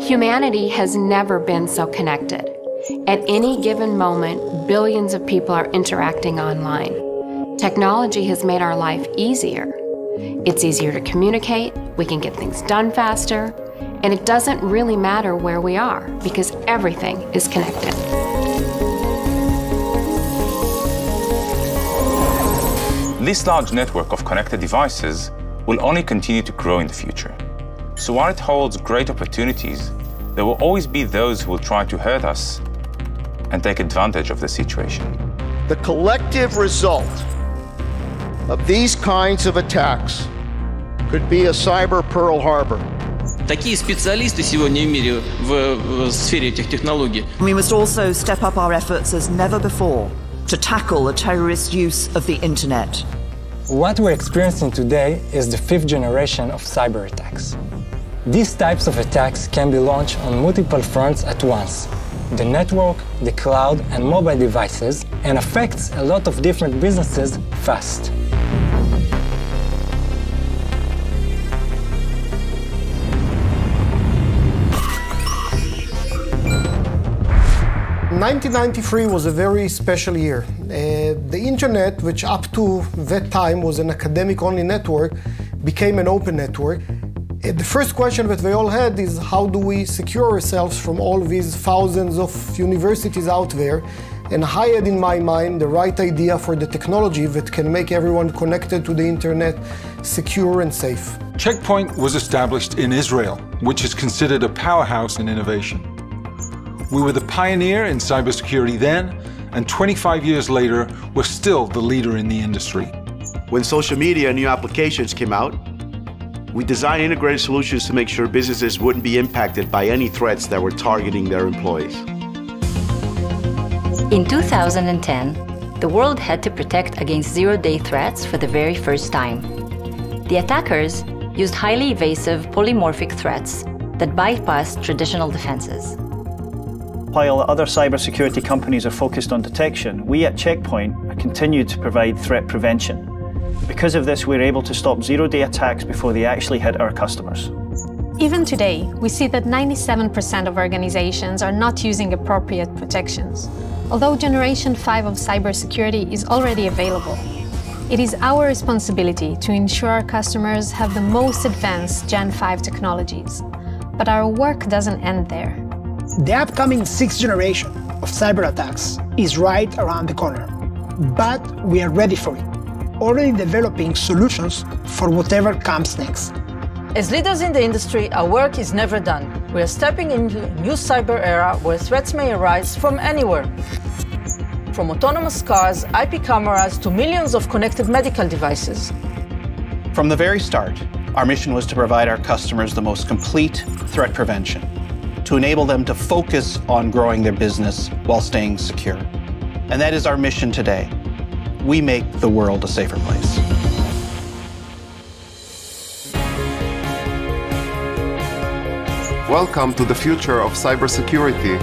Humanity has never been so connected. At any given moment, billions of people are interacting online. Technology has made our life easier. It's easier to communicate, we can get things done faster, and it doesn't really matter where we are because everything is connected. This large network of connected devices will only continue to grow in the future. So while it holds great opportunities, there will always be those who will try to hurt us and take advantage of the situation. The collective result of these kinds of attacks could be a cyber Pearl Harbor. Такие специалисты сегодня в мире в, в сфере этих технологий. We must also step up our efforts as never before to tackle the terrorist use of the internet. What we're experiencing today is the fifth generation of cyber attacks. These types of attacks can be launched on multiple fronts at once, the network, the cloud, and mobile devices, and affects a lot of different businesses fast. 1993 was a very special year. Uh, the internet, which up to that time was an academic-only network, became an open network. Uh, the first question that we all had is how do we secure ourselves from all these thousands of universities out there? And I had in my mind the right idea for the technology that can make everyone connected to the internet secure and safe. Check Point was established in Israel, which is considered a powerhouse in innovation. We were the pioneer in cybersecurity then, and 25 years later, we're still the leader in the industry. When social media and new applications came out, we designed integrated solutions to make sure businesses wouldn't be impacted by any threats that were targeting their employees. In 2010, the world had to protect against zero-day threats for the very first time. The attackers used highly evasive polymorphic threats that bypassed traditional defenses. While other cybersecurity companies are focused on detection, we at Check Point continue to provide threat prevention. Because of this, we're able to stop zero-day attacks before they actually hit our customers. Even today, we see that 97% of organizations are not using appropriate protections. Although Generation 5 of cybersecurity is already available, it is our responsibility to ensure our customers have the most advanced Gen 5 technologies. But our work doesn't end there. The upcoming sixth generation of cyber attacks is right around the corner, but we are ready for it, already developing solutions for whatever comes next. As leaders in the industry, our work is never done. We are stepping into a new cyber era where threats may arise from anywhere. From autonomous cars, IP cameras, to millions of connected medical devices. From the very start, our mission was to provide our customers the most complete threat prevention to enable them to focus on growing their business while staying secure. And that is our mission today. We make the world a safer place. Welcome to the future of cybersecurity